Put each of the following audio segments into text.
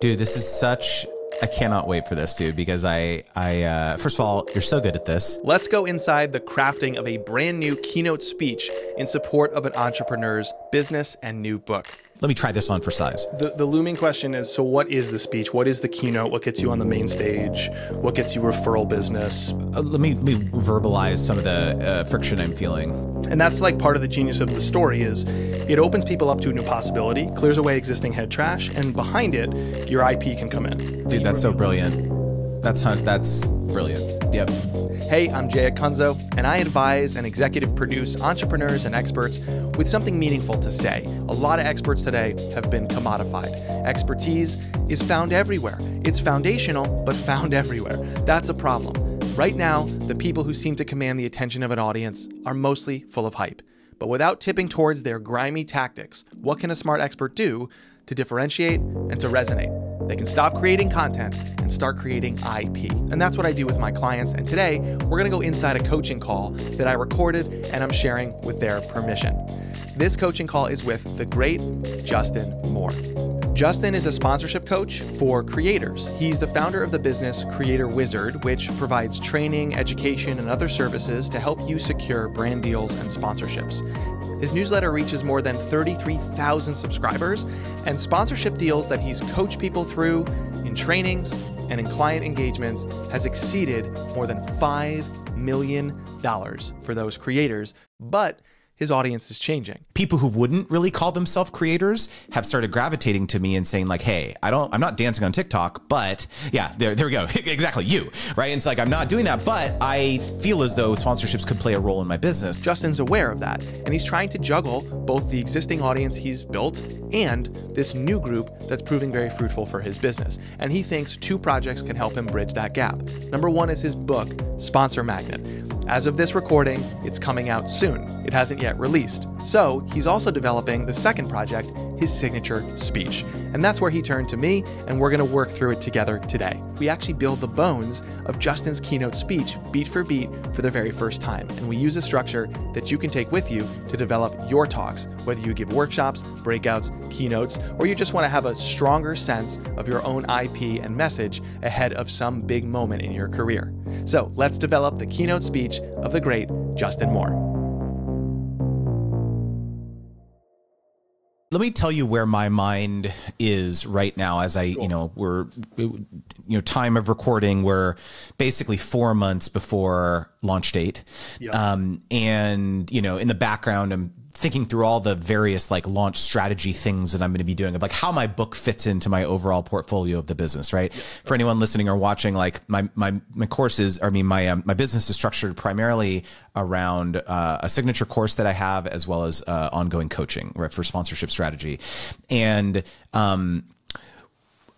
Dude, this is such I cannot wait for this, dude, because I, I, uh, first of all, you're so good at this. Let's go inside the crafting of a brand new keynote speech in support of an entrepreneur's business and new book. Let me try this on for size. The, the looming question is so, what is the speech? What is the keynote? What gets you on the main stage? What gets you referral business? Uh, let, me, let me verbalize some of the uh, friction I'm feeling. And that's like part of the genius of the story is it opens people up to a new possibility, clears away existing head trash, and behind it, your IP can come in. Dude, that's so brilliant. That's hunt that's brilliant. Yep. Hey, I'm Jay Acunzo, and I advise and executive produce entrepreneurs and experts with something meaningful to say. A lot of experts today have been commodified. Expertise is found everywhere. It's foundational, but found everywhere. That's a problem. Right now, the people who seem to command the attention of an audience are mostly full of hype. But without tipping towards their grimy tactics, what can a smart expert do to differentiate and to resonate? They can stop creating content and start creating IP. And that's what I do with my clients. And today, we're gonna go inside a coaching call that I recorded and I'm sharing with their permission. This coaching call is with the great Justin Moore. Justin is a sponsorship coach for creators. He's the founder of the business Creator Wizard, which provides training, education, and other services to help you secure brand deals and sponsorships. His newsletter reaches more than 33,000 subscribers, and sponsorship deals that he's coached people through in trainings and in client engagements has exceeded more than $5 million for those creators. But his audience is changing. People who wouldn't really call themselves creators have started gravitating to me and saying like, "Hey, I don't I'm not dancing on TikTok, but yeah, there there we go. exactly, you, right? And it's like I'm not doing that, but I feel as though sponsorships could play a role in my business." Justin's aware of that, and he's trying to juggle both the existing audience he's built and this new group that's proving very fruitful for his business. And he thinks two projects can help him bridge that gap. Number 1 is his book, Sponsor Magnet. As of this recording, it's coming out soon. It hasn't yet released. So, he's also developing the second project, his signature speech. And that's where he turned to me, and we're going to work through it together today. We actually build the bones of Justin's keynote speech beat for beat for the very first time. And we use a structure that you can take with you to develop your talks, whether you give workshops, breakouts, keynotes, or you just want to have a stronger sense of your own IP and message ahead of some big moment in your career. So let's develop the keynote speech of the great Justin Moore. Let me tell you where my mind is right now as i you know we're you know time of recording we're basically four months before launch date. Um, and you know in the background i'm thinking through all the various like launch strategy things that I'm going to be doing of like how my book fits into my overall portfolio of the business, right? Yeah. For anyone listening or watching, like my my my courses, I mean my um, my business is structured primarily around uh, a signature course that I have as well as uh, ongoing coaching, right, for sponsorship strategy, and um.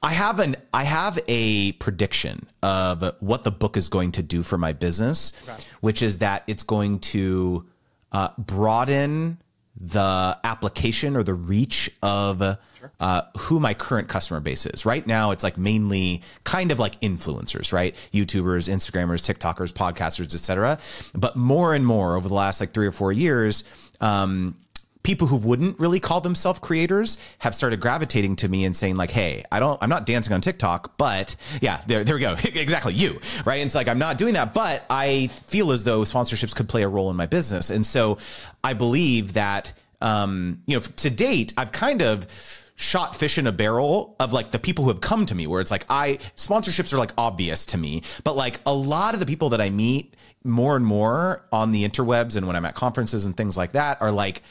I have an I have a prediction of what the book is going to do for my business, okay. which is that it's going to uh, broaden the application or the reach of sure. uh, who my current customer base is. Right now, it's like mainly kind of like influencers, right? YouTubers, Instagrammers, TikTokers, podcasters, etc. But more and more over the last like three or four years, um, people who wouldn't really call themselves creators have started gravitating to me and saying like, "Hey, I don't, I'm not dancing on TikTok, but yeah, there, there we go, exactly you, right?" And it's like I'm not doing that, but I feel as though sponsorships could play a role in my business, and so I believe that, um, you know, to date, I've kind of shot fish in a barrel of like the people who have come to me where it's like I sponsorships are like obvious to me but like a lot of the people that I meet more and more on the interwebs and when I'm at conferences and things like that are like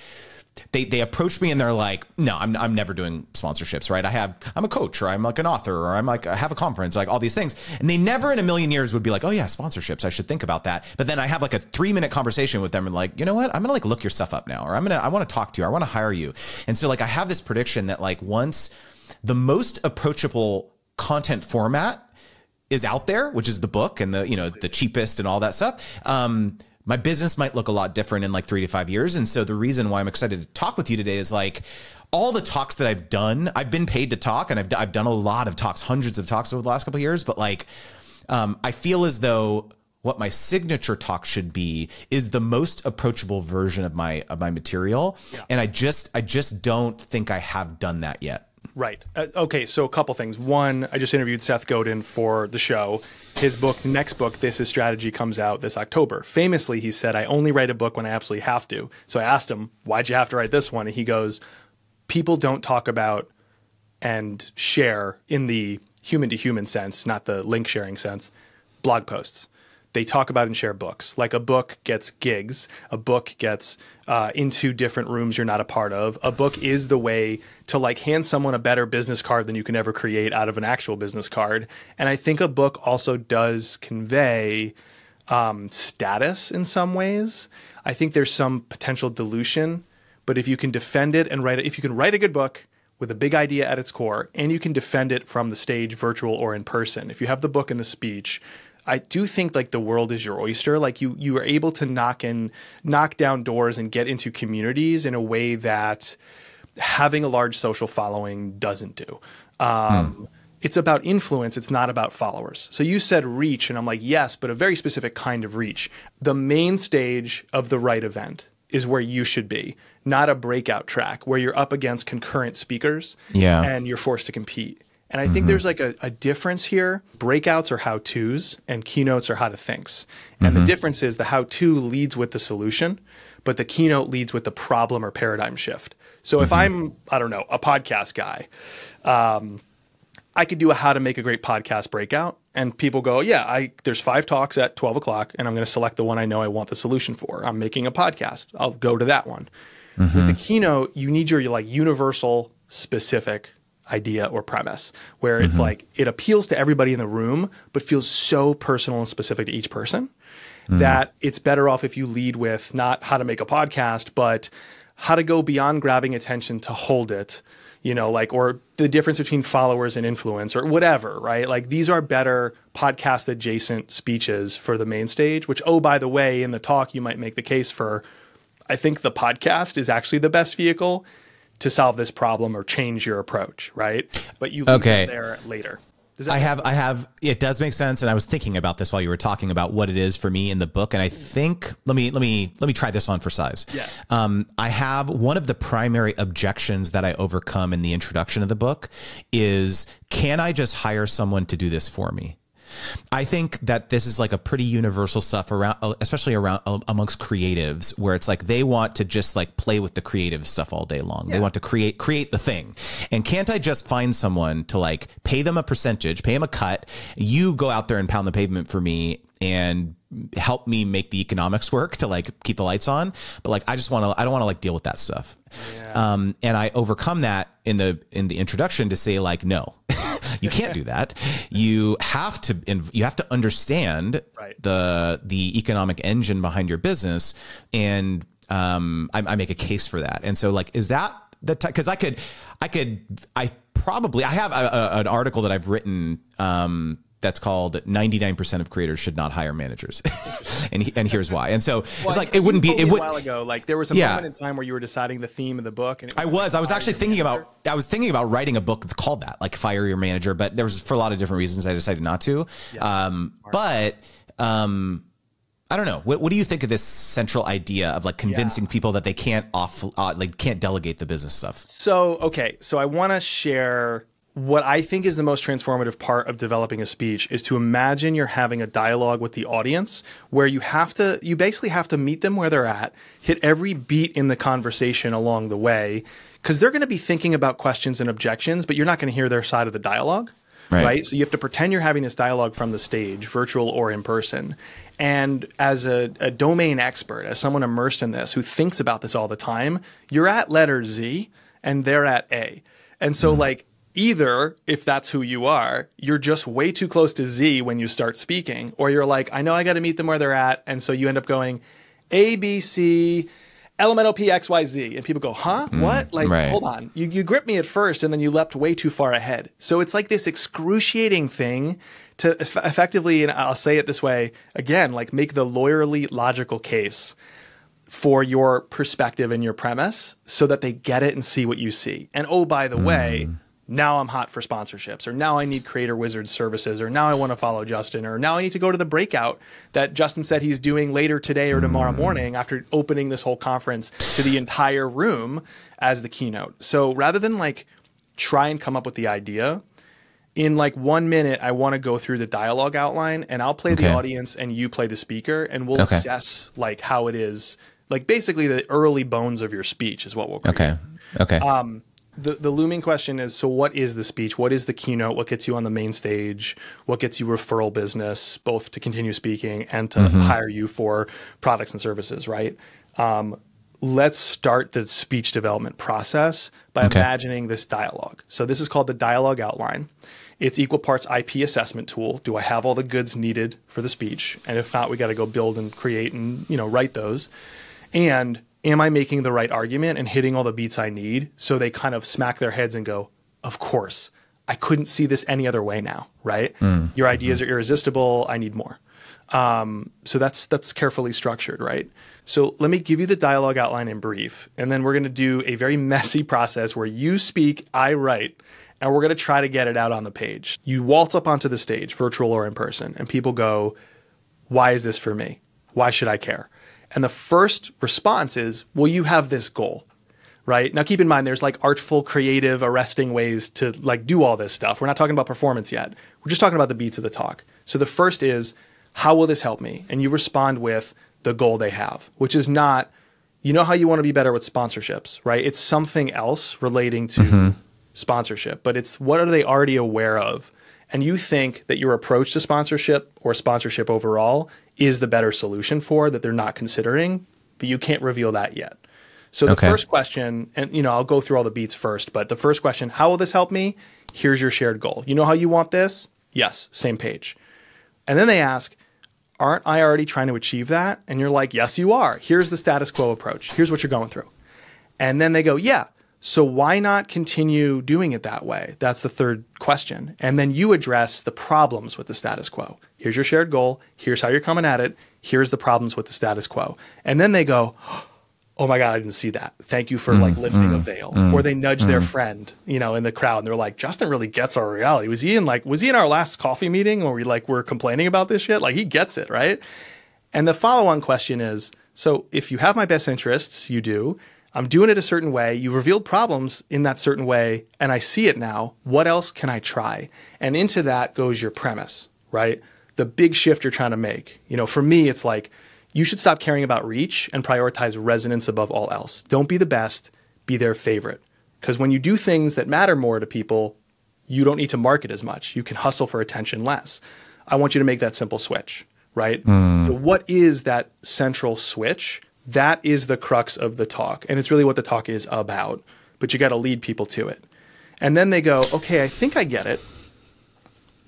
they they approach me and they're like, no, I'm I'm never doing sponsorships, right? I have I'm a coach or I'm like an author or I'm like I have a conference, like all these things, and they never in a million years would be like, oh yeah, sponsorships, I should think about that. But then I have like a three minute conversation with them and like, you know what, I'm gonna like look your stuff up now, or I'm gonna I want to talk to you, I want to hire you, and so like I have this prediction that like once the most approachable content format is out there, which is the book and the you know the cheapest and all that stuff. Um, my business might look a lot different in like three to five years. And so the reason why I'm excited to talk with you today is like all the talks that I've done, I've been paid to talk and I've, I've done a lot of talks, hundreds of talks over the last couple of years. But like, um, I feel as though what my signature talk should be is the most approachable version of my of my material yeah. and i just i just don't think i have done that yet Right. Uh, okay. So a couple things. One, I just interviewed Seth Godin for the show. His book, next book, This Is Strategy, comes out this October. Famously, he said, "I only write a book when I absolutely have to." So I asked him, "Why'd you have to write this one?" And he goes, "People don't talk about and share in the human to human sense, not the link sharing sense, blog posts." They talk about and share books. Like a book gets gigs, a book gets uh, into different rooms you're not a part of. A book is the way to like hand someone a better business card than you can ever create out of an actual business card. And I think a book also does convey um, status in some ways. I think there's some potential dilution, but if you can defend it and write it, if you can write a good book with a big idea at its core, and you can defend it from the stage, virtual or in person. If you have the book and the speech, I do think like the world is your oyster. Like you you are able to knock in knock down doors and get into communities in a way that having a large social following doesn't do. Um, hmm. It's about influence. It's not about followers. So you said reach, and I'm like, yes, but a very specific kind of reach. The main stage of the right event is where you should be, not a breakout track where you're up against concurrent speakers yeah. and you're forced to compete. And I think mm-hmm. there's like a, a, difference here. Breakouts are how to's and keynotes are how to thinks. And mm-hmm. the difference is the how to leads with the solution, but the keynote leads with the problem or paradigm shift. So mm-hmm. if I'm, I don't know, a podcast guy, um, I could do a how to make a great podcast breakout. And people go, yeah, I there's five talks at 12 o'clock, and I'm going to select the one I know I want the solution for. I'm making a podcast. I'll go to that one. With the mm-hmm. keynote, you need your like universal, specific idea or premise where it's mm-hmm. like it appeals to everybody in the room but feels so personal and specific to each person mm-hmm. that it's better off if you lead with not how to make a podcast but how to go beyond grabbing attention to hold it you know like or the difference between followers and influence or whatever right like these are better podcast adjacent speeches for the main stage which oh by the way in the talk you might make the case for i think the podcast is actually the best vehicle to solve this problem or change your approach, right? But you okay. there later. I have, sense? I have, it does make sense. And I was thinking about this while you were talking about what it is for me in the book. And I think, let me, let me, let me try this on for size. Yeah. Um, I have one of the primary objections that I overcome in the introduction of the book is, can I just hire someone to do this for me? I think that this is like a pretty universal stuff around, uh, especially around uh, amongst creatives, where it's like they want to just like play with the creative stuff all day long. Yeah. They want to create create the thing. And can't I just find someone to like pay them a percentage, pay them a cut? You go out there and pound the pavement for me and help me make the economics work to like keep the lights on but like i just want to i don't want to like deal with that stuff yeah. um and i overcome that in the in the introduction to say like no you can't do that. You have to you have to understand right. the the economic engine behind your business, and um, I, I make a case for that. And so, like, is that the because I could I could I probably I have a, a, an article that I've written um, that's called 99% of creators should not hire managers. and he, and here's why. And so well, it's like it wouldn't be it would a while ago like there was a yeah. moment in time where you were deciding the theme of the book and was I was I was actually thinking manager. about I was thinking about writing a book called that like fire your manager but there was for a lot of different reasons I decided not to. Yeah. Um, but um, I don't know. What, what, do you think of this central idea of like convincing yeah. people that they can't off, uh, like can't delegate the business stuff? So, okay. So I want to share what I think is the most transformative part of developing a speech is to imagine you're having a dialogue with the audience where you have to, you basically have to meet them where they're at, hit every beat in the conversation along the way, because they're going to be thinking about questions and objections, but you're not going to hear their side of the dialogue. Right. right. So you have to pretend you're having this dialogue from the stage, virtual or in person. And as a, a domain expert, as someone immersed in this who thinks about this all the time, you're at letter Z and they're at A. And so, mm. like, either if that's who you are, you're just way too close to Z when you start speaking, or you're like, I know I got to meet them where they're at. And so you end up going A, B, C, elemental P, X, Y, Z. And people go, huh? Mm, what? Like, right. hold on. You, you grip me at first and then you leapt way too far ahead. So it's like this excruciating thing to effectively, and I'll say it this way again, like make the lawyerly logical case for your perspective and your premise so that they get it and see what you see. And oh, by the mm. way, now I'm hot for sponsorships, or now I need Creator Wizard services, or now I want to follow Justin, or now I need to go to the breakout that Justin said he's doing later today or tomorrow mm. morning after opening this whole conference to the entire room as the keynote. So rather than like try and come up with the idea. In like one minute, I want to go through the dialogue outline and I'll play Okay. the audience and you play the speaker and we'll Okay. assess like how it is. Like basically the early bones of your speech is what we'll create. Okay. Okay. Um, the, the looming question is so what is the speech? What is the keynote? What gets you on the main stage? What gets you referral business both to continue speaking and to Mm-hmm. hire you for products and services right? Um, let's start the speech development process by Okay. imagining this dialogue. So this is called the dialogue outline. It's equal parts ip assessment tool. Do i have all the goods needed for the speech? And if not we got to go build and create and you know write those. And am I making the right argument and hitting all the beats I need? So they kind of smack their heads and go, Of course, I couldn't see this any other way now, right? Your ideas are irresistible. I need more. Um, so that's that's carefully structured, right? So let me give you the dialogue outline in brief, and then we're going to do a very messy process where you speak, I write, and we're going to try to get it out on the page. You waltz up onto the stage, virtual or in person, and people go, why is this for me? Why should I care? And the first response is, well, you have this goal, right? Now keep in mind there's like artful, creative, arresting ways to like do all this stuff. We're not talking about performance yet. We're just talking about the beats of the talk. So the first is, how will this help me? And you respond with the goal they have, which is not, you know how you want to be better with sponsorships, right? It's something else relating to mm-hmm. sponsorship, but it's what are they already aware of? And you think that your approach to sponsorship or sponsorship overall is the better solution for that they're not considering, but you can't reveal that yet. So the Okay. first question, and you know, I'll go through all the beats first, but the first question, how will this help me? Here's your shared goal. You know how you want this? Yes, same page. And then they ask, aren't I already trying to achieve that? And you're like, yes, you are. Here's the status quo approach. Here's what you're going through. And then they go, yeah. So why not continue doing it that way? That's the third question. And then you address the problems with the status quo. Here's your shared goal. Here's how you're coming at it. Here's the problems with the status quo. And then they go, oh my god i didn't see that thank you for like mm, lifting a mm, veil mm, or they nudge their friend you know in the crowd and they're like justin really gets our reality was he in like was he in our last coffee meeting where we like were complaining about this shit like he gets it right and the follow-on question is so if you have my best interests you do i'm doing it a certain way you revealed problems in that certain way and i see it now what else can i try and into that goes your premise right the big shift you're trying to make you know for me it's like you should stop caring about reach and prioritize resonance above all else. Don't be the best, be their favorite. Because when you do things that matter more to people, you don't need to market as much. You can hustle for attention less. I want you to make that simple switch, right? Hmm. So, what is that central switch? That is the crux of the talk. And it's really what the talk is about. But you got to lead people to it. And then they go, okay, I think I get it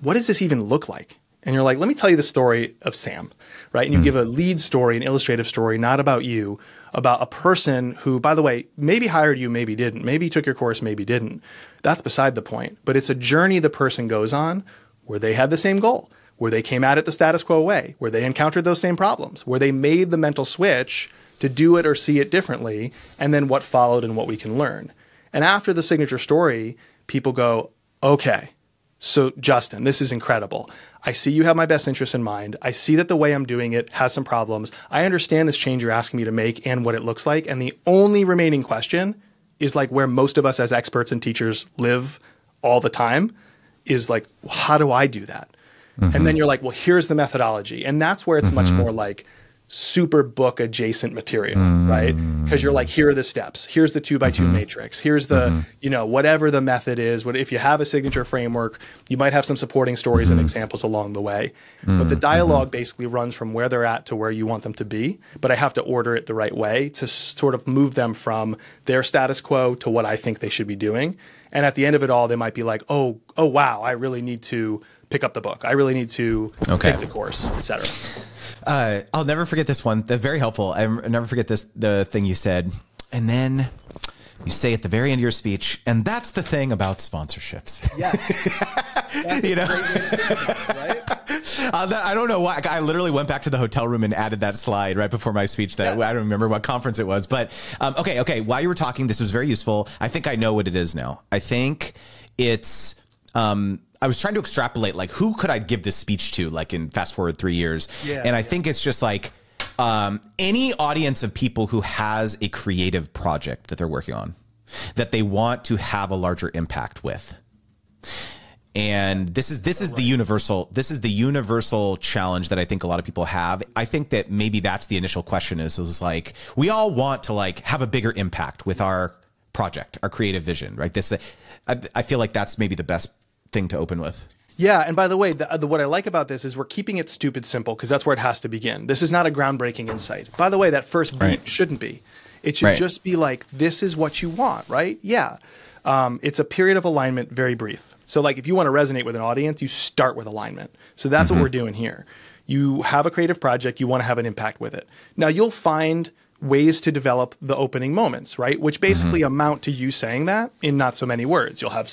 what does this even look like? And you're like, let me tell you the story of Sam, right? And you hmm. give a lead story, an illustrative story, not about you, about a person who, by the way, maybe hired you, maybe didn't, maybe took your course, maybe didn't. That's beside the point. But it's a journey the person goes on where they had the same goal, where they came at it the status quo way, where they encountered those same problems, where they made the mental switch to do it or see it differently, and then what followed and what we can learn. And after the signature story, people go, okay, so, Justin, this is incredible. I see you have my best interests in mind. I see that the way I'm doing it has some problems. I understand this change you're asking me to make and what it looks like. And the only remaining question is like where most of us as experts and teachers live all the time is like, how do I do that? And then mm-hmm. you're like, well, here's the methodology. And that's where it's much mm-hmm. more like super book adjacent material, right? Mm. Because you're like, here are the steps. Here's the two by 2 mm-hmm. matrix. Here's the, mm-hmm. you know, whatever the method is. What if you have a signature framework, you might have some supporting stories and mm-hmm. examples along the way. But the dialogue basically runs from where they're at to where you want them to be. But I have to order it the right way to sort of move them from their status quo to what I think they should be doing. And at the end of it all, they might be like, oh, oh wow, I really need to pick up the book. I really need to Okay. take the course, etc. Uh, I'll never forget this one. They're very helpful. I never forget this. The thing you said, and then you say at the very end of your speech, and that's the thing about sponsorships. Yes. you know, right? Uh, I don't know why. I literally went back to the hotel room and added that slide right before my speech. That Yeah. I don't remember what conference it was, but um, okay, okay. While you were talking, this was very useful. I think I know what it is now. I think it's. Um, I was trying to extrapolate like who could I give this speech to, like in fast forward three years, Yeah, and I yeah. think it's just like um, any audience of people who has a creative project that they're working on. that they want to have a larger impact with and this is this is the universal this is the universal challenge that I think a lot of people have. I think that maybe that's the initial question is is like we all want to like have a bigger impact with our project, our creative vision, right? This I, I feel like that's maybe the best thing to open with. Yeah, and by the way, the, the, what I like about this is we're keeping it stupid simple because that's where it has to begin. This is not a groundbreaking insight. By the way, that first beat right. shouldn't be. It should right. just be like, this is what you want, right? Yeah. Um, it's a period of alignment, very brief. So, like, if you want to resonate with an audience, you start with alignment. So that's mm-hmm. what we're doing here. You have a creative project, you want to have an impact with it. Now, you'll find ways to develop the opening moments, right? Which basically mm-hmm. amount to you saying that in not so many words. You'll have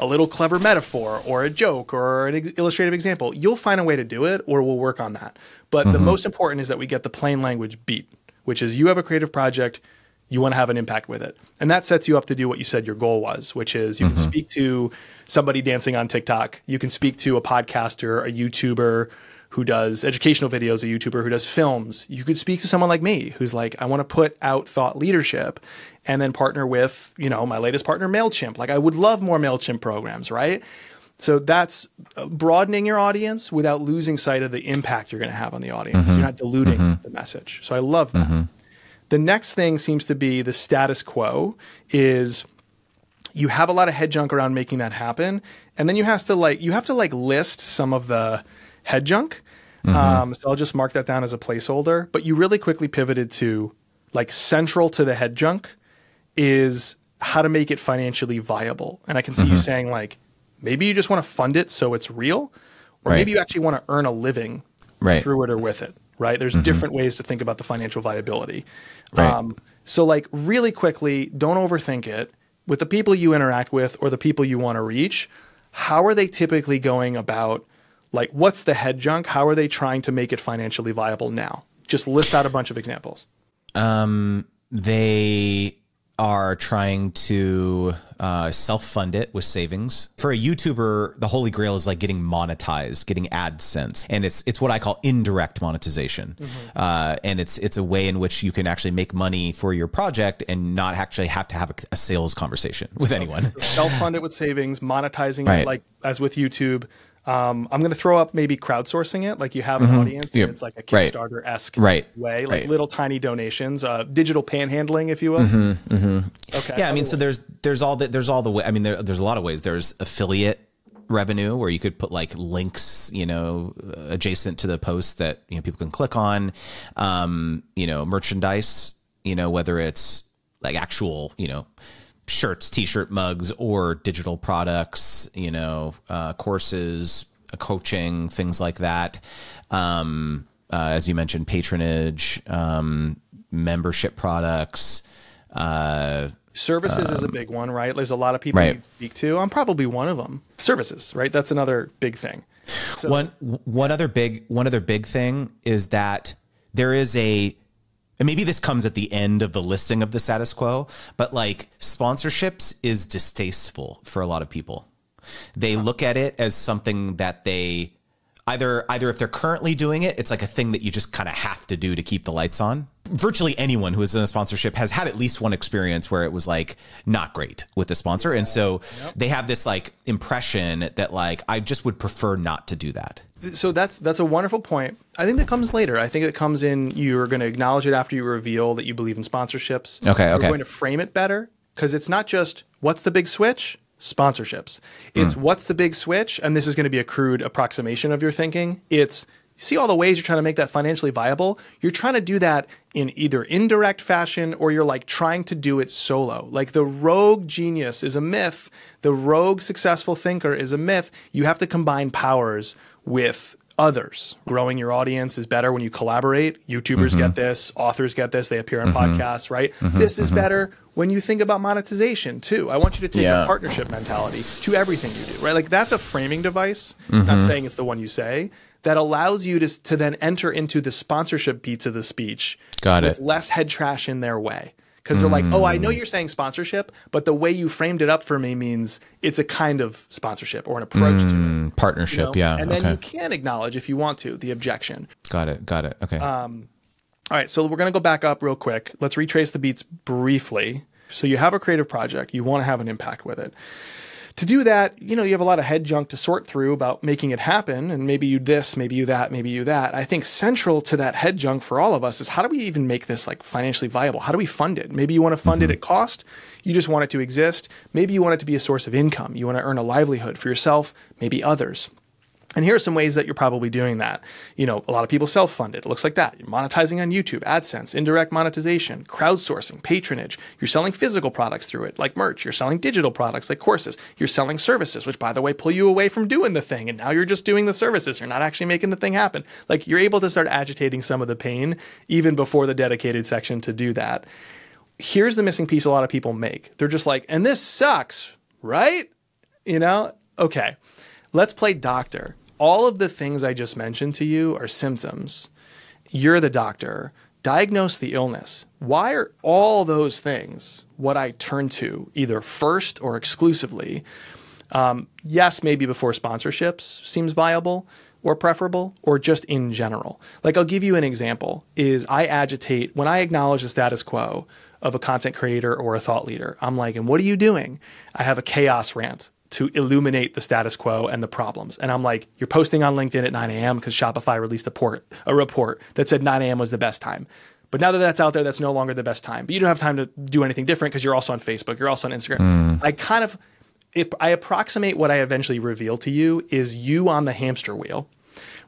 a little clever metaphor or a joke or an ex- illustrative example. You'll find a way to do it or we'll work on that. But mm-hmm. the most important is that we get the plain language beat, which is you have a creative project, you want to have an impact with it. And that sets you up to do what you said your goal was, which is you mm-hmm. can speak to somebody dancing on TikTok, you can speak to a podcaster, a YouTuber who does educational videos, a YouTuber who does films. You could speak to someone like me who's like, I want to put out thought leadership and then partner with, you know, my latest partner, MailChimp. Like, I would love more MailChimp programs, right? So that's uh, broadening your audience without losing sight of the impact you're going to have on the audience. Mm-hmm. You're not diluting mm-hmm. the message. So I love that. Mm-hmm. The next thing seems to be the status quo is you have a lot of head junk around making that happen and then you have to like you have to like list some of the head junk mm-hmm. um, so i'll just mark that down as a placeholder but you really quickly pivoted to like central to the head junk is how to make it financially viable and i can see mm-hmm. you saying like maybe you just want to fund it so it's real or right. maybe you actually want to earn a living right. through it or with it right there's mm-hmm. different ways to think about the financial viability Right. Um, so, like, really quickly, don't overthink it. With the people you interact with or the people you want to reach, how are they typically going about, like, what's the head junk? How are they trying to make it financially viable now? Just list out a bunch of examples. Um, they are trying to uh, self-fund it with savings. For a YouTuber, the holy grail is like getting monetized, getting AdSense, and it's it's what I call indirect monetization. Mm-hmm. Uh, and it's it's a way in which you can actually make money for your project and not actually have to have a, a sales conversation with anyone. self-fund it with savings, monetizing right. it like as with YouTube. Um, I'm going to throw up maybe crowdsourcing it, like you have an mm-hmm. audience. Yep. It's like a Kickstarter esque right. way, like right. little tiny donations, uh, digital panhandling, if you will. Mm-hmm. Mm-hmm. Okay. Yeah, I mean, so there's there's all the, there's all the way. I mean, there, there's a lot of ways. There's affiliate revenue where you could put like links, you know, adjacent to the post that you know people can click on. Um, you know, merchandise. You know, whether it's like actual, you know shirts, t-shirt, mugs, or digital products, you know, uh, courses, uh, coaching, things like that. Um, uh, as you mentioned, patronage, um, membership products. Uh, Services um, is a um, big one, right? There's a lot of people right. you speak to. I'm probably one of them. Services, right? That's another big thing. So, one one other big one other big thing is that there is a and maybe this comes at the end of the listing of the status quo, but like sponsorships is distasteful for a lot of people. They look at it as something that they either either if they're currently doing it, it's like a thing that you just kind of have to do to keep the lights on. Virtually anyone who is in a sponsorship has had at least one experience where it was like not great with the sponsor, and so yep. they have this like impression that like I just would prefer not to do that so that's that's a wonderful point. I think that comes later. I think it comes in. You're going to acknowledge it after you reveal that you believe in sponsorships. Okay, okay. You're going to frame it better because it's not just what's the big switch sponsorships. It's mm. what's the big switch, and this is going to be a crude approximation of your thinking. It's see all the ways you're trying to make that financially viable. You're trying to do that in either indirect fashion or you're like trying to do it solo. Like the rogue genius is a myth. The rogue successful thinker is a myth. You have to combine powers with others. Growing your audience is better when you collaborate. YouTubers mm-hmm. get this, authors get this, they appear on mm-hmm. podcasts, right? Mm-hmm. This is mm-hmm. better when you think about monetization too. I want you to take yeah. a partnership mentality to everything you do, right? Like that's a framing device, not mm-hmm. saying it's the one you say, that allows you to, to then enter into the sponsorship beats of the speech Got it. with it. less head trash in their way because they're like, oh, I know mm. you're saying sponsorship, but the way you framed it up for me means it's a kind of sponsorship or an approach mm, to it. Mm, partnership, you know? yeah. And then okay. you can acknowledge, if you want to, the objection. Got it. Got it. Okay. Um, all right, so we're going to go back up real quick. Let's retrace the beats briefly. So you have a creative project, you want to have an impact with it to do that, you know, you have a lot of head junk to sort through about making it happen. And maybe you this, maybe you that, maybe you that. I think central to that head junk for all of us is how do we even make this like financially viable? How do we fund it? Maybe you want to fund mm-hmm. it at cost. You just want it to exist. Maybe you want it to be a source of income. You want to earn a livelihood for yourself, maybe others. And here are some ways that you're probably doing that. You know, a lot of people self-fund it. It looks like that. You're monetizing on YouTube, AdSense, indirect monetization, crowdsourcing, patronage. You're selling physical products through it, like merch. You're selling digital products like courses. You're selling services, which by the way pull you away from doing the thing. And now you're just doing the services. You're not actually making the thing happen. Like you're able to start agitating some of the pain even before the dedicated section to do that. Here's the missing piece a lot of people make. They're just like, and this sucks, right? You know? Okay. Let's play doctor all of the things I just mentioned to you are symptoms. You're the doctor. Diagnose the illness. Why are all those things what I turn to, either first or exclusively? Um, yes, maybe before sponsorships seems viable or preferable, or just in general. Like I'll give you an example: is I agitate when I acknowledge the status quo of a content creator or a thought leader. I'm like, and what are you doing? I have a chaos rant to illuminate the status quo and the problems. And I'm like, you're posting on LinkedIn at 9 a.m. because Shopify released a, port, a report that said 9 a.m. was the best time. But now that that's out there, that's no longer the best time. But you don't have time to do anything different because you're also on Facebook, you're also on Instagram. Mm. I kind of, it, I approximate what I eventually reveal to you is you on the hamster wheel,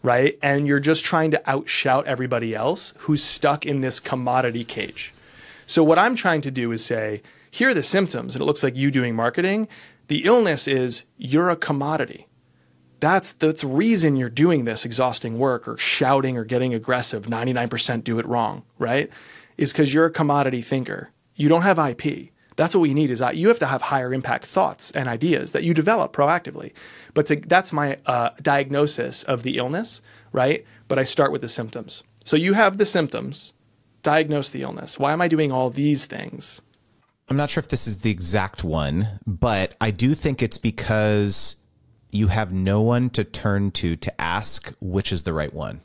right? And you're just trying to outshout everybody else who's stuck in this commodity cage. So what I'm trying to do is say, here are the symptoms, and it looks like you doing marketing. The illness is you're a commodity. That's the reason you're doing this exhausting work or shouting or getting aggressive. 99% do it wrong, right? Is because you're a commodity thinker. You don't have IP. That's what we need is you have to have higher impact thoughts and ideas that you develop proactively. But to, that's my uh, diagnosis of the illness, right? But I start with the symptoms. So you have the symptoms, diagnose the illness. Why am I doing all these things? I'm not sure if this is the exact one, but I do think it's because you have no one to turn to to ask which is the right one.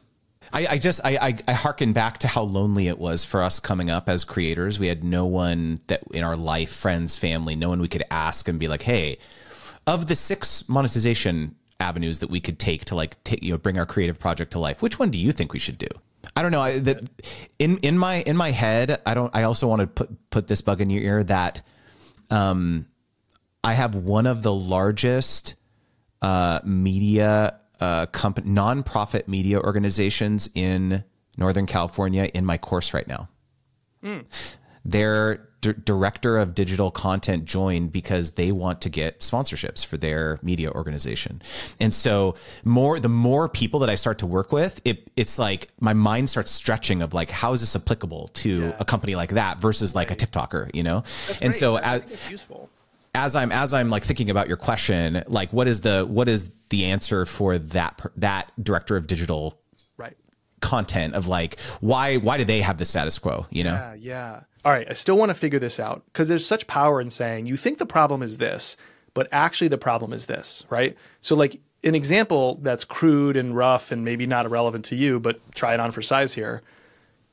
I, I just I, I, I harken back to how lonely it was for us coming up as creators. We had no one that in our life, friends, family, no one we could ask and be like, hey, of the six monetization avenues that we could take to like take, you know bring our creative project to life, which one do you think we should do? I don't know. I, that in in my in my head, I don't. I also want to put put this bug in your ear that, um, I have one of the largest uh, media uh, company nonprofit media organizations in Northern California in my course right now. Mm. They're d- director of digital content joined because they want to get sponsorships for their media organization. And so more the more people that I start to work with, it, it's like my mind starts stretching of like how is this applicable to yeah. a company like that versus like a TikToker, you know? That's and great. so as useful as I'm as I'm like thinking about your question, like what is the what is the answer for that that director of digital right content of like why why do they have the status quo? You know? Yeah, yeah all right, I still want to figure this out because there's such power in saying you think the problem is this, but actually the problem is this, right? So, like an example that's crude and rough and maybe not relevant to you, but try it on for size here.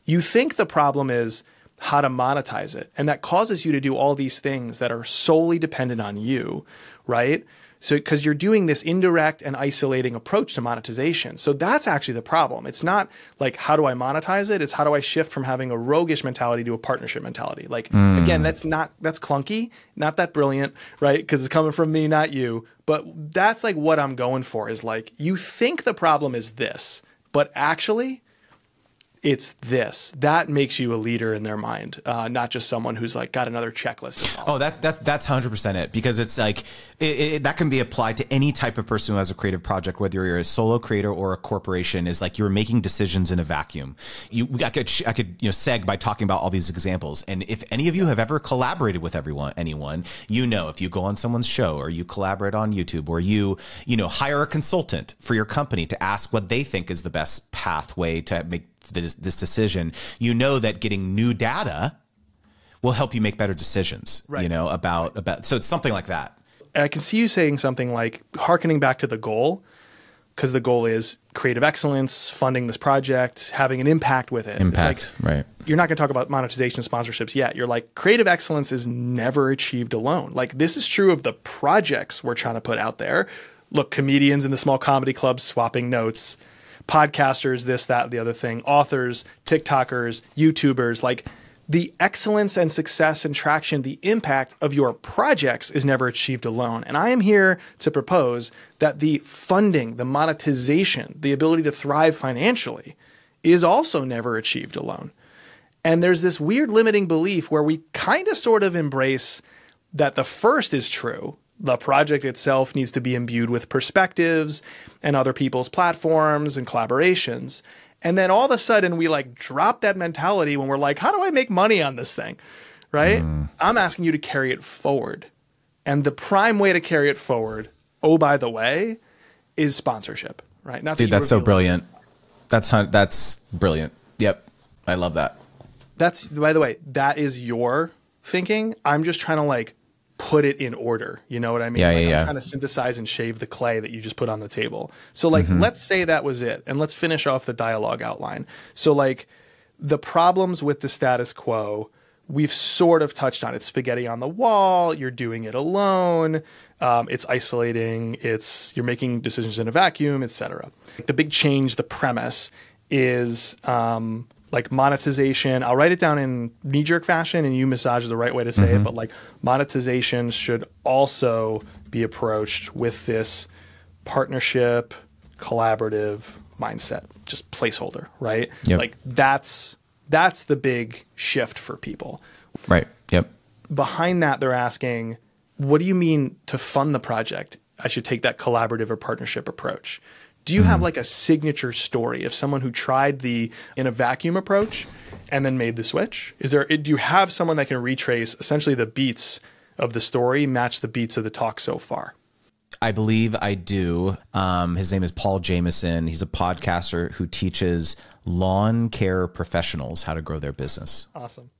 You think the problem is how to monetize it, and that causes you to do all these things that are solely dependent on you, right? So, because you're doing this indirect and isolating approach to monetization. So, that's actually the problem. It's not like, how do I monetize it? It's how do I shift from having a roguish mentality to a partnership mentality? Like, mm. again, that's not, that's clunky, not that brilliant, right? Because it's coming from me, not you. But that's like what I'm going for is like, you think the problem is this, but actually, it's this. That makes you a leader in their mind uh, not just someone who's like got another checklist oh that's that's that's 100% it because it's like it, it, that can be applied to any type of person who has a creative project whether you're a solo creator or a corporation is like you're making decisions in a vacuum. You i could i could you know seg by talking about all these examples and if any of you have ever collaborated with everyone anyone you know if you go on someone's show or you collaborate on youtube or you you know hire a consultant for your company to ask what they think is the best pathway to make this, this decision, you know that getting new data will help you make better decisions. Right. You know about about so it's something like that. And I can see you saying something like harkening back to the goal. because the goal is creative excellence, funding this project, having an impact with it. Impact, like, right. You're not going to talk about monetization sponsorships yet. You're like, creative excellence is never achieved alone. Like, this is true of the projects we're trying to put out there. Look, comedians in the small comedy clubs swapping notes, podcasters, this, that, the other thing, authors, TikTokers, YouTubers, like, the excellence and success and traction, the impact of your projects is never achieved alone. And I am here to propose that the funding, the monetization, the ability to thrive financially is also never achieved alone. And there's this weird limiting belief where we kind of sort of embrace that the first is true. The project itself needs to be imbued with perspectives and other people's platforms and collaborations. And then all of a sudden we like drop that mentality when we're like, how do I make money on this thing? Right? Mm. I'm asking you to carry it forward. And the prime way to carry it forward, oh, by the way, is sponsorship. Right. Not Dude, that that's so brilliant. That's that's brilliant. Yep. I love that. That's by the way, that is your thinking. I'm just trying to like put it in order. You know what I mean? Yeah, like yeah, I'm yeah. trying to synthesize and shave the clay that you just put on the table. So like mm-hmm. let's say that was it and let's finish off the dialogue outline. So like the problems with the status quo we've sort of touched on. It's spaghetti on the wall, you're doing it alone, um, it's isolating, it's you're making decisions in a vacuum, etc. The big change, the premise is um, like monetization. I'll write it down in knee jerk fashion and you massage the right way to say mm-hmm. it, but like monetization should also be approached with this partnership, collaborative mindset, just placeholder, right? Yep. Like that's that's the big shift for people. Right. Yep. Behind that they're asking, what do you mean to fund the project? I should take that collaborative or partnership approach. Do you mm. have like a signature story of someone who tried the in a vacuum approach and then made the switch? Is there do you have someone that can retrace essentially the beats of the story match the beats of the talk so far? I believe I do. Um, his name is Paul Jameson. He's a podcaster who teaches lawn care professionals how to grow their business. Awesome.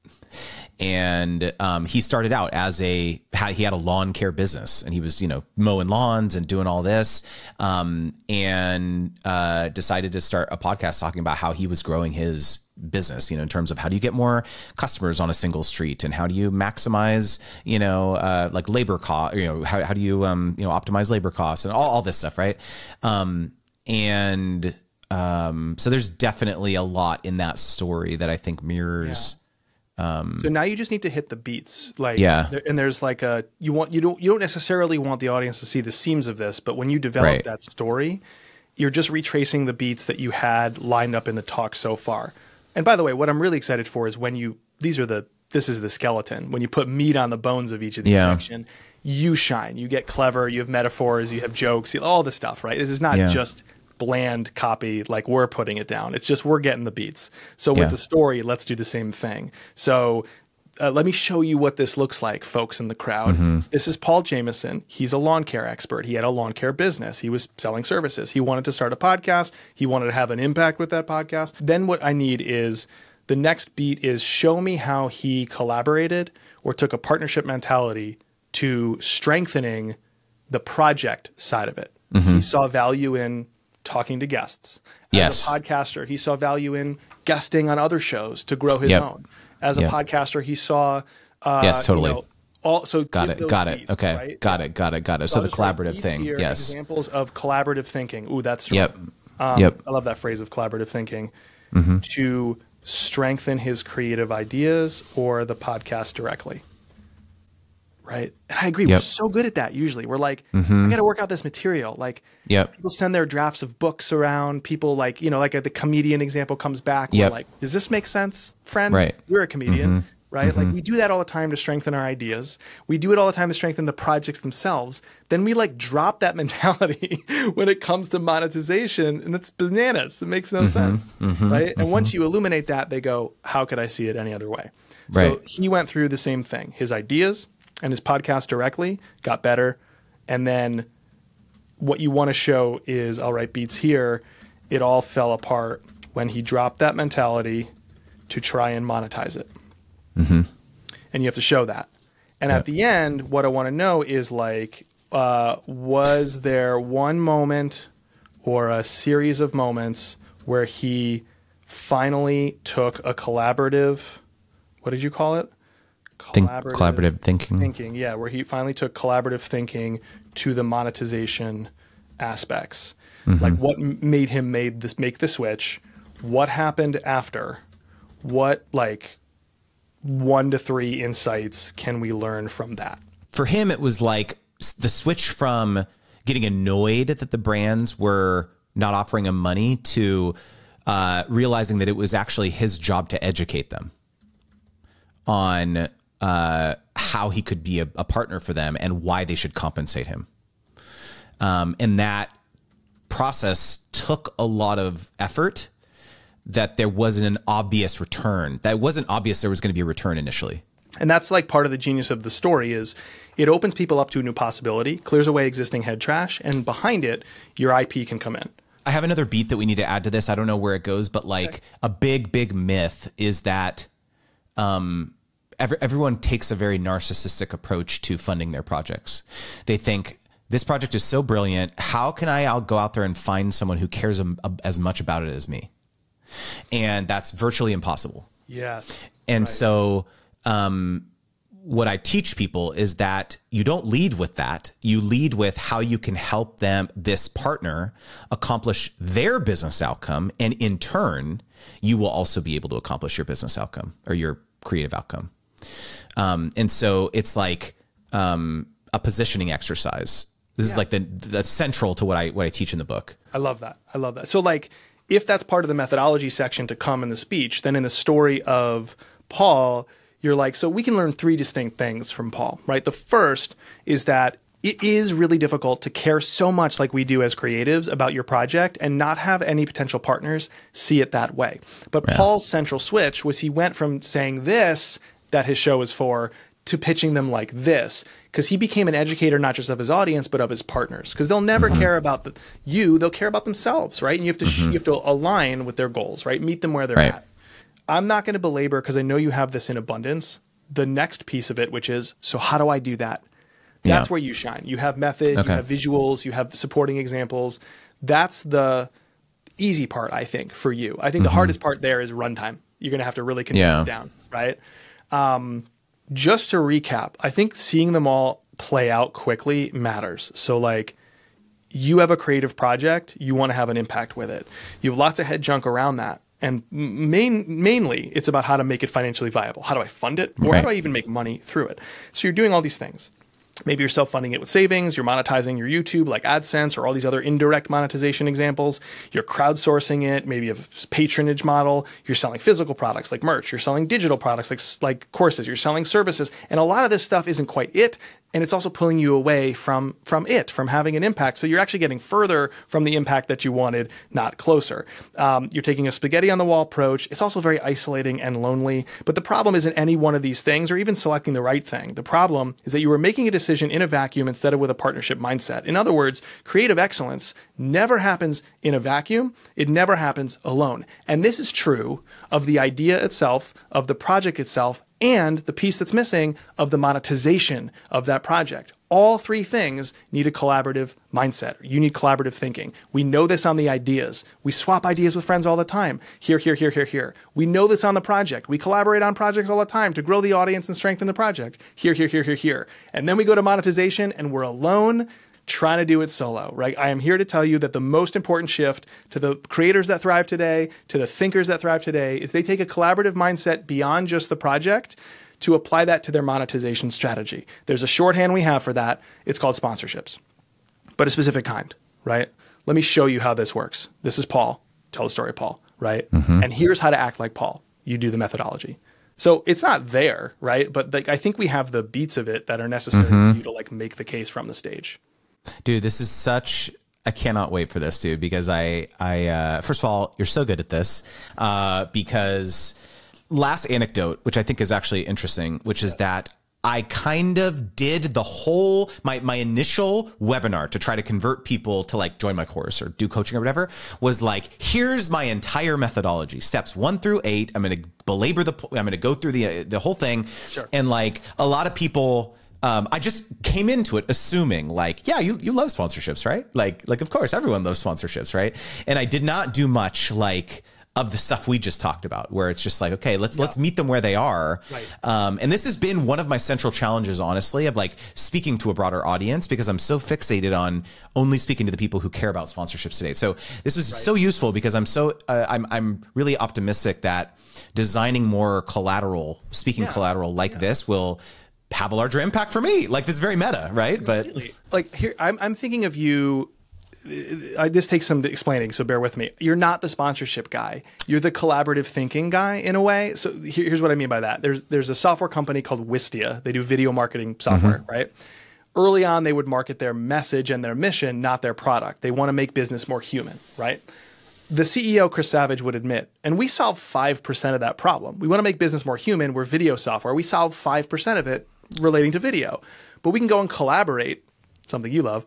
And um, he started out as a he had a lawn care business, and he was you know mowing lawns and doing all this, um, and uh, decided to start a podcast talking about how he was growing his business you know in terms of how do you get more customers on a single street and how do you maximize you know uh, like labor cost you know how, how do you um you know optimize labor costs and all, all this stuff right um and um, so there's definitely a lot in that story that I think mirrors. Yeah. Um, so now you just need to hit the beats, like yeah. There, and there's like a you want you don't you don't necessarily want the audience to see the seams of this, but when you develop right. that story, you're just retracing the beats that you had lined up in the talk so far. And by the way, what I'm really excited for is when you these are the this is the skeleton. When you put meat on the bones of each of these yeah. section, you shine. You get clever. You have metaphors. You have jokes. All the stuff. Right. This is not yeah. just bland copy like we're putting it down. It's just we're getting the beats. So with yeah. the story, let's do the same thing. So uh, let me show you what this looks like, folks in the crowd. Mm-hmm. This is Paul Jameson. He's a lawn care expert. He had a lawn care business. He was selling services. He wanted to start a podcast. He wanted to have an impact with that podcast. Then what I need is the next beat is show me how he collaborated or took a partnership mentality to strengthening the project side of it. Mm-hmm. He saw value in talking to guests. As yes. a podcaster, he saw value in guesting on other shows to grow his yep. own. As a yep. podcaster, he saw uh, yes, totally. You know, all, so got it, got it. Okay, right? got it, got it, got it. So, so the collaborative thing, yes. Examples of collaborative thinking. Ooh, that's yep, um, yep. I love that phrase of collaborative thinking mm-hmm. to strengthen his creative ideas or the podcast directly right? And I agree. Yep. We're so good at that usually. We're like, mm-hmm. I got to work out this material. Like, yep. people send their drafts of books around. People like, you know, like the comedian example comes back. Yep. We're like, does this make sense, friend? Right. You're a comedian. Mm-hmm. Right. Mm-hmm. Like we do that all the time to strengthen our ideas. We do it all the time to strengthen the projects themselves. Then we like drop that mentality when it comes to monetization and it's bananas. It makes no mm-hmm. sense. Mm-hmm. Right. And once you illuminate that, they go, how could I see it any other way? Right. So he went through the same thing. His ideas, and his podcast directly, got better. And then what you want to show is all right, beats here. It all fell apart when he dropped that mentality to try and monetize it. Mm-hmm. And you have to show that. And at the end, what I want to know is like, uh, was there one moment or a series of moments where he finally took a collaborative what did you call it Think, collaborative thinking. thinking yeah where he finally took collaborative thinking to the monetization aspects. Mm-hmm. like what made him made this make the switch? What happened after? What like one to three insights can we learn from that? For him it was like the switch from getting annoyed that the brands were not offering him money to uh, realizing that it was actually his job to educate them on uh, how he could be a, a, partner for them and why they should compensate him. Um, and that process took a lot of effort that there wasn't an obvious return. That wasn't obvious there was going to be a return initially. And that's like part of the genius of the story is it opens people up to a new possibility, clears away existing head trash, and behind it, your IP can come in. I have another beat that we need to add to this. I don't know where it goes, but like okay. a big, big myth is that um, every, everyone takes a very narcissistic approach to funding their projects. They think this project is so brilliant. How can I I'll go out there and find someone who cares as much about it as me? And that's virtually impossible. Yes. And right. so um, what I teach people is that you don't lead with that. You lead with how you can help them, this partner, accomplish their business outcome. And in turn, you will also be able to accomplish your business outcome or your creative outcome. Um, and so it's like um, a positioning exercise. This yeah. is like the, central to what I what I teach in the book. I love that. I love that. So like if that's part of the methodology section to come in the speech, then in the story of Paul, you're like, so we can learn three distinct things from Paul, right? The first is that it is really difficult to care so much like we do as creatives about your project and not have any potential partners see it that way. But yeah. Paul's central switch was he went from saying this that his show is for to pitching them like this because he became an educator not just of his audience but of his partners because they'll never mm-hmm. care about the, you they'll care about themselves right and you have to mm-hmm. you have to align with their goals right meet them where they're right. at I'm not going to belabor because I know you have this in abundance. The next piece of it, which is so how do I do that? That's yeah. where you shine. You have method, okay. you have visuals, you have supporting examples. That's the easy part, I think, for you. I think mm-hmm. the hardest part there is runtime. You're going to have to really condense yeah. it down, right? Um, just to recap, I think seeing them all play out quickly matters. So, like, you have a creative project, you want to have an impact with it. You have lots of head junk around that and main, mainly it's about how to make it financially viable. How do I fund it, or right. how do I even make money through it? So you're doing all these things. Maybe you're self funding it with savings, you're monetizing your YouTube like AdSense or all these other indirect monetization examples. You're crowdsourcing it, maybe a patronage model. You're selling physical products like merch, you're selling digital products like, like courses, you're selling services. And a lot of this stuff isn't quite it and it's also pulling you away from from it from having an impact. So you're actually getting further from the impact that you wanted not closer. Um, you're taking a spaghetti on the wall approach. It's also very isolating and lonely. But the problem isn't any one of these things or even selecting the right thing the problem is that you were making a decision in a vacuum instead of with a partnership mindset. In other words creative excellence never happens in a vacuum. It never happens alone. And this is true of the idea itself of the project itself and the piece that's missing of the monetization of that project. All three things need a collaborative mindset. You need collaborative thinking. We know this on the ideas. We swap ideas with friends all the time. Here, here, here, here, here. We know this on the project. We collaborate on projects all the time to grow the audience and strengthen the project. Here, here, here, here, here. And then we go to monetization and we're alone trying to do it solo, right? I am here to tell you that the most important shift to the creators that thrive today, to the thinkers that thrive today, is they take a collaborative mindset beyond just the project to apply that to their monetization strategy. There's a shorthand we have for that. It's called sponsorships, but a specific kind, right? Let me show you how this works. This is Paul. Tell the story Paul, right? Mm-hmm. And here's how to act like Paul. You do the methodology. So it's not there, right? But like I think we have the beats of it that are necessary mm-hmm. for you to like make the case from the stage. Dude, this is such I cannot wait for this, dude, because I I uh, first of all, you're so good at this. Uh, because last anecdote, which I think is actually interesting, which is that I kind of did the whole my my initial webinar to try to convert people to like join my course or do coaching or whatever was like here's my entire methodology steps 1 through 8 I'm going to belabor the I'm going to go through the the whole thing sure. and like a lot of people um, I just came into it assuming like, yeah, you, you love sponsorships, right? Like, like, of course, everyone loves sponsorships, right? And I did not do much like, of the stuff we just talked about, where it's just like, okay, let's yeah. let's meet them where they are. Right. Um, and this has been one of my central challenges, honestly, of like speaking to a broader audience because I'm so fixated on only speaking to the people who care about sponsorships today. So this was right. so useful because I'm so uh, I'm I'm really optimistic that designing more collateral, speaking yeah. collateral like yeah. this will have a larger impact for me. Like this is very meta, right? But like here, I'm I'm thinking of you I, this takes some explaining, so bear with me. You're not the sponsorship guy. You're the collaborative thinking guy in a way. So here, here's what I mean by that. There's there's a software company called Wistia. They do video marketing software, mm-hmm. right? Early on, they would market their message and their mission, not their product. They want to make business more human, right? The CEO, Chris Savage, would admit, and we solve 5% of that problem. We want to make business more human. We're video software. We solve 5% of it relating to video. But we can go and collaborate, something you love,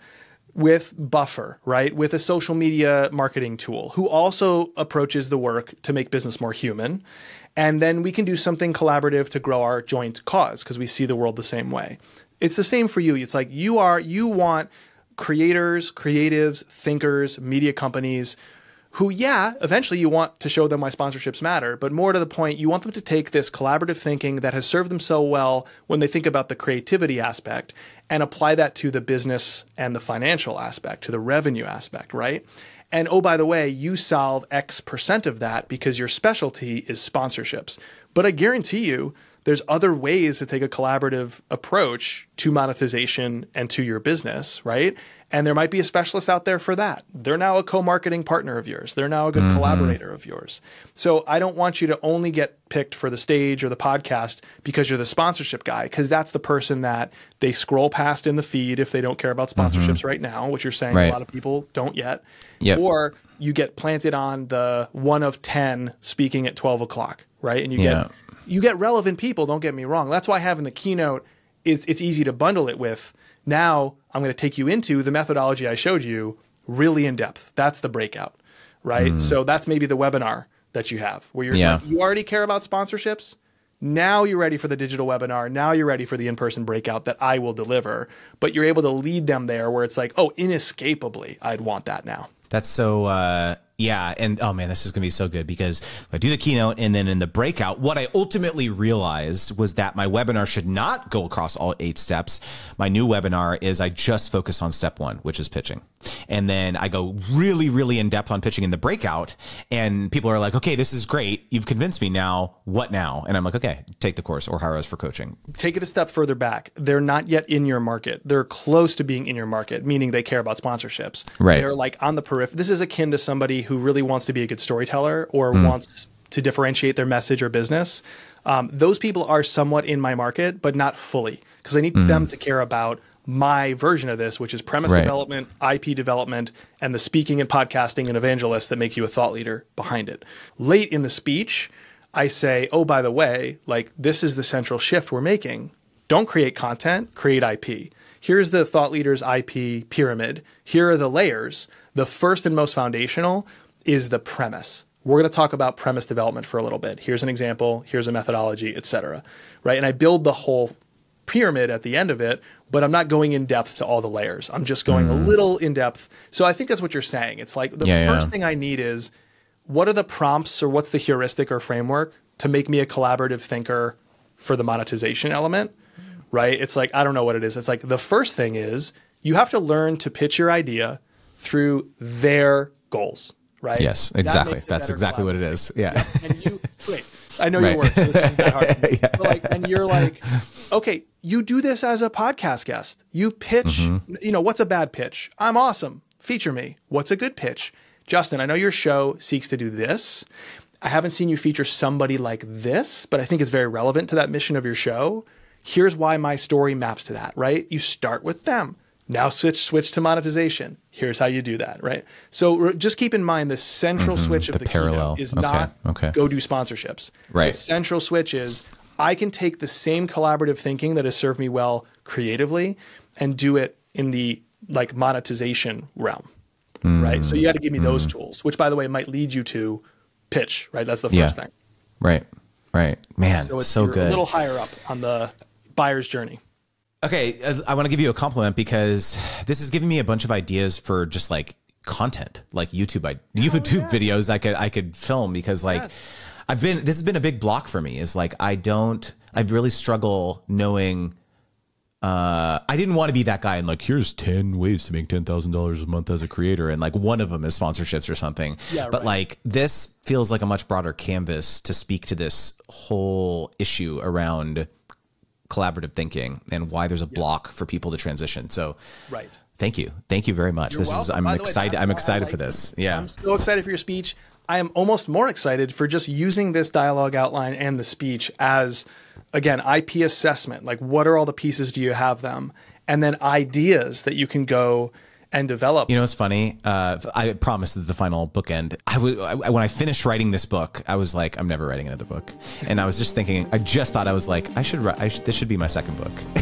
with Buffer, right? With a social media marketing tool who also approaches the work to make business more human. And then we can do something collaborative to grow our joint cause because we see the world the same way. It's the same for you. It's like you are, you want creators, creatives, thinkers, media companies who, yeah, eventually you want to show them why sponsorships matter, but more to the point, you want them to take this collaborative thinking that has served them so well when they think about the creativity aspect and apply that to the business and the financial aspect, to the revenue aspect, right? And oh, by the way, you solve X percent of that because your specialty is sponsorships. But I guarantee you, there's other ways to take a collaborative approach to monetization and to your business, right? And there might be a specialist out there for that. They're now a co marketing partner of yours, they're now a good mm-hmm. collaborator of yours. So I don't want you to only get picked for the stage or the podcast because you're the sponsorship guy, because that's the person that they scroll past in the feed if they don't care about sponsorships mm-hmm. right now, which you're saying right. a lot of people don't yet. Yep. Or you get planted on the one of 10 speaking at 12 o'clock, right? And you yeah. get you get relevant people, don't get me wrong. That's why having the keynote is it's easy to bundle it with now I'm going to take you into the methodology I showed you really in depth. That's the breakout, right? Mm. So that's maybe the webinar that you have where you're yeah. you already care about sponsorships. Now you're ready for the digital webinar. Now you're ready for the in-person breakout that I will deliver, but you're able to lead them there where it's like, "Oh, inescapably, I'd want that now." That's so uh yeah, and oh man, this is gonna be so good because I do the keynote and then in the breakout, what I ultimately realized was that my webinar should not go across all eight steps. My new webinar is I just focus on step one, which is pitching. And then I go really, really in depth on pitching in the breakout. And people are like, okay, this is great. You've convinced me now. What now? And I'm like, okay, take the course or hire us for coaching. Take it a step further back. They're not yet in your market. They're close to being in your market, meaning they care about sponsorships. Right. They're like on the periphery. This is akin to somebody who really wants to be a good storyteller or mm. wants to differentiate their message or business. Um, those people are somewhat in my market, but not fully because I need mm. them to care about my version of this, which is premise right. development, IP development, and the speaking and podcasting and evangelist that make you a thought leader behind it. Late in the speech, I say, oh, by the way, like this is the central shift we're making. Don't create content, create IP. Here's the thought leader's IP pyramid. Here are the layers. The first and most foundational is the premise. We're going to talk about premise development for a little bit. Here's an example, here's a methodology, etc. Right? And I build the whole pyramid at the end of it, but I'm not going in depth to all the layers. I'm just going mm. a little in depth. So I think that's what you're saying. It's like the yeah, first yeah. thing I need is what are the prompts or what's the heuristic or framework to make me a collaborative thinker for the monetization element? Right? It's like I don't know what it is. It's like the first thing is you have to learn to pitch your idea through their goals right? Yes, exactly. That That's exactly what it is. Yeah. yeah. And you, wait, I know right. your work, so this isn't that hard. yeah. Like, and you're like, okay, you do this as a podcast guest. You pitch, mm-hmm. you know, what's a bad pitch? I'm awesome. Feature me. What's a good pitch? Justin, I know your show seeks to do this. I haven't seen you feature somebody like this, but I think it's very relevant to that mission of your show. Here's why my story maps to that, right? You start with them. Now switch switch to monetization. Here's how you do that, right? So just keep in mind the central mm-hmm, switch of the, the parallel is okay, not okay. go do sponsorships. Right. The central switch is I can take the same collaborative thinking that has served me well creatively and do it in the like monetization realm. Mm-hmm. Right. So you got to give me those mm-hmm. tools, which by the way might lead you to pitch, right? That's the first yeah. thing. Right. Right. Man, so it's so good. A little higher up on the buyer's journey. Okay, uh, I want to give you a compliment because this is giving me a bunch of ideas for just like content, like YouTube, I, YouTube yes. videos I could I could film because like Yes. I've been this has been a big block for me. Is like I don't I really struggle knowing. Uh, I didn't want to be that guy and like here's ten ways to make ten thousand dollars a month as a creator, and like one of them is sponsorships or something. Yeah, but right. like this feels like a much broader canvas to speak to this whole issue around collaborative thinking and why there's a block for people to transition. So, Right. Thank you, thank you very much. You're this is. I'm By the way, excited. I'm excited like for this. Yeah. I'm so excited for your speech. I am almost more excited for just using this dialogue outline and the speech as, again, IP assessment. Like, what are all the pieces? Do you have them? And then ideas that you can go and develop. You know, it's funny. Uh, I promised that the final bookend. I would I, when I finished writing this book, I was like, I'm never writing another book. And I was just thinking, I just thought I was like, I should. write I should this should be my second book.